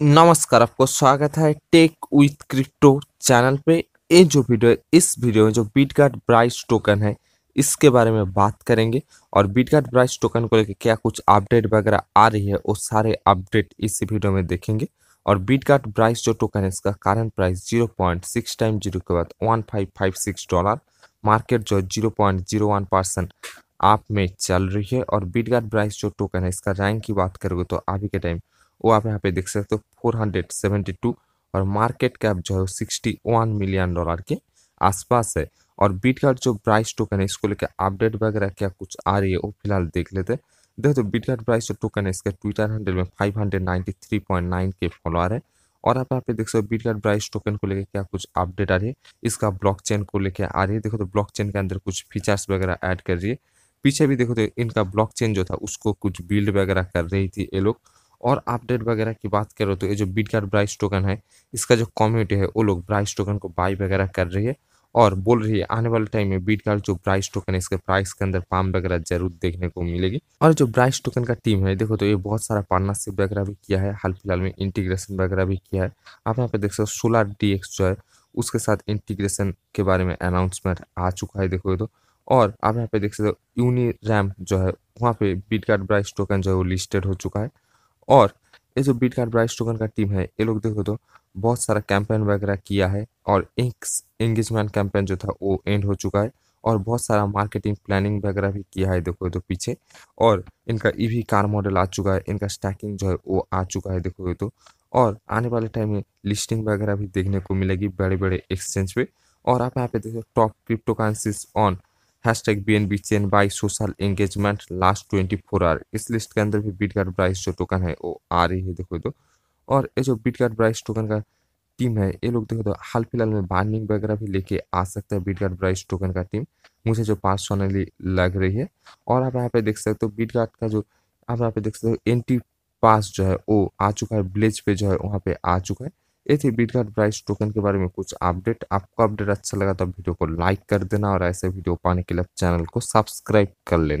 नमस्कार, आपको स्वागत है टेक विथ क्रिप्टो चैनल पे। ये जो वीडियो है, इस वीडियो में जो बीटगार्ड ब्राइस टोकन है, इसके बारे में बात करेंगे। और बीटगार्ड ब्राइस टोकन को लेकर क्या कुछ अपडेट वगैरह आ रही है, वो सारे अपडेट इस वीडियो में देखेंगे। और बीटगार्ड ब्राइस जो टोकन है, इसका current price zero point six time zero के बाद one five five six dollar market जो zero point zero one percent आप में चल रही है। और बीटगार्ड ब्राइस जो टोकन है, इसका रैंक की बात करोगे तो अभी के टाइम वो आप यहाँ पे देख सकते हो फोर हंड्रेड सेवेंटी टू और मार्केट कैप जो है सिक्सटी वन मिलियन डॉलर के आसपास है। और बीट कार्ड जो प्राइस टोकन है, इसको लेकर अपडेट वगैरह क्या कुछ आ रही है, वो फ़िलहाल देख लेते हैं। देखो तो बीट कार्ड प्राइस जो टोकन है, इसका ट्विटर हैंडल में five hundred ninety three point nine के फॉलोअर है। और आप यहाँ पे देख सकते हो बीट कार्ड प्राइस टोकन को लेकर क्या कुछ अपडेट आ रही है, इसका ब्लॉकचेन को लेकर आ रही है। देखो तो ब्लॉकचेन के अंदर कुछ फीचर्स वगैरह ऐड कर रही है। पीछे भी देखो तो इनका ब्लॉकचेन जो था, उसको कुछ बिल्ड वगैरह कर रही थी ये लोग। और अपडेट वगैरह की बात करो तो ये जो बीटकार ब्राइस टोकन है, इसका जो कम्युनिटी है, वो लोग ब्राइस टोकन को बाई वगैरह कर रही है और बोल रही है, आने वाले टाइम में बीट कार्ड जो प्राइस टोकन है, इसके प्राइस के अंदर पाम वगैरह ज़रूर देखने को मिलेगी। और जो प्राइस टोकन का टीम है, देखो तो ये बहुत सारा पार्टनरशिप वगैरह भी किया है, हाल फ़िलहाल में इंटीग्रेशन वगैरह भी किया है। आप यहाँ पे देख सकते हो सोलर डीएक्स जो है, उसके साथ इंटीग्रेशन के बारे में अनाउंसमेंट आ चुका है, देखो तो। और आप यहाँ पे देख सकते हो यूनी रैम जो है, वहाँ पे बीट कार्ड प्राइस टोकन जो है, वो लिस्टेड हो चुका है। और ये जो बीट कार्ड ब्राइस टोकन का टीम है, ये लोग देखो तो बहुत सारा कैंपेन वगैरह किया है और एक एंगेजमेंट कैंपेन जो था वो एंड हो चुका है और बहुत सारा मार्केटिंग प्लानिंग वगैरह भी किया है देखो तो पीछे और इनका ईवी कार मॉडल आ चुका है, इनका स्टैकिंग जो है वो आ चुका है देखो तो और आने वाले टाइम में लिस्टिंग वगैरह भी देखने को मिलेगी बड़े बड़े एक्सचेंज पे और आप यहाँ पे देखो top crypto currencies on hashtag B N B chain by social engagement last twenty four hour इस लिस्ट के अंदर भी बीट कार्ड प्राइस जो टोकन है, वो आ रही है, देखो तो। और ये जो बीट कार्ड प्राइस टोकन का टीम है, ये लोग देखो तो हाल फ़िलहाल में बार्निंग वगैरह भी लेके आ सकता है बीट कार्ड प्राइस टोकन का टीम मुझे जो पर्सनली लग रही है। और आप यहाँ पे देख सकते हो बीट कार्ड का जो, आप यहाँ पे देख सकते हो एन पास जो है, वो आ चुका है ब्लेज पे जो है, वहाँ पे आ चुका है। ये थी बीटगार्ड प्राइस टोकन के बारे में कुछ अपडेट आपको अपडेट अच्छा लगा तो वीडियो को लाइक कर देना और ऐसे वीडियो पाने के लिए चैनल को सब्सक्राइब कर लेना।